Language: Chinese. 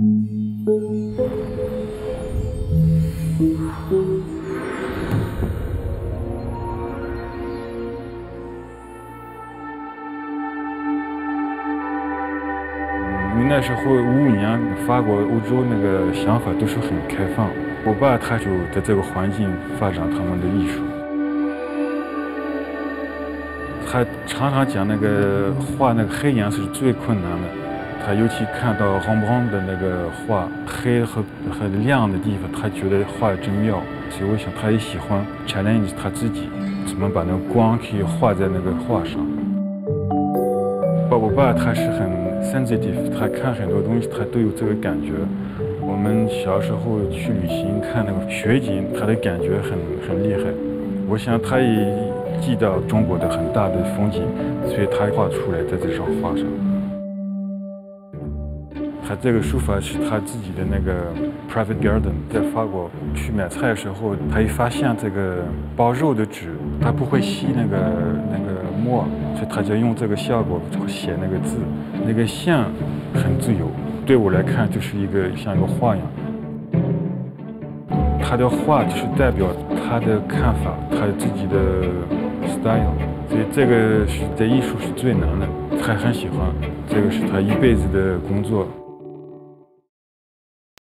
因为那时候五五年，法国、欧洲那个想法都是很开放。我爸他就在这个环境发展他们的艺术。他常常讲那个画那个黑颜色是最困难的。他尤其看到黄光的那个画，黑和和亮的地方，他觉得画的真妙。所以我想他也喜欢 challenge 他自己，怎么把那个光可以画在那个画上。我爸他是很 sensitive，他看很多东西他都有这个感觉。我们小时候去旅行看那个雪景，他的感觉很很厉害。我想他也记到中国的很大的风景，所以他画出来在这张画上。他这个书法是他自己的那个 private garden，在法国去买菜的时候，他一发现这个包肉的纸，他不会吸那个那个墨，所以他就用这个效果写那个字，那个线很自由。对我来看，就是一个像一个画一样。他的画就是代表他的看法，他自己的 style，所以这个是在艺术是最难的。他很喜欢，这个是他一辈子的工作。